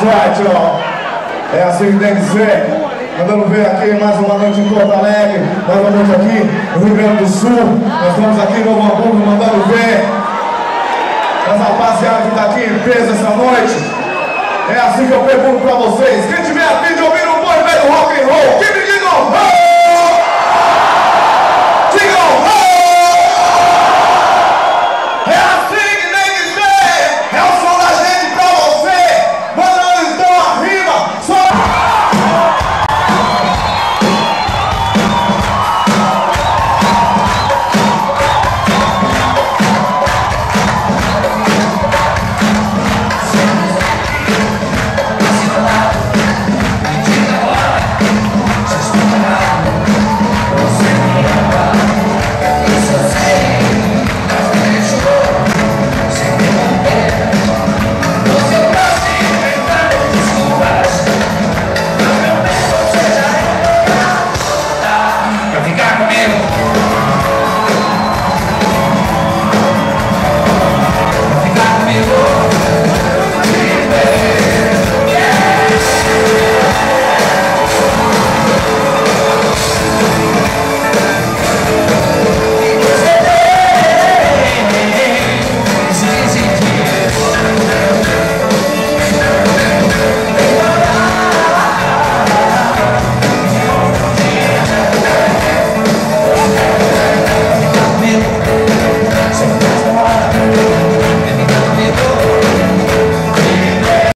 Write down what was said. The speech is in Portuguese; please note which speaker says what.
Speaker 1: chat, ó. É assim que tem que ser. Mandando ver aqui mais uma noite em Porto Alegre, mais uma noite aqui no Rio Grande do Sul. Nós estamos aqui no Hamburgo mandando ver. Essa rapaziada que está aqui em peso essa noite. É assim que eu pergunto para vocês. Quem tiver a fim de ouvir um bom velho rock and roll,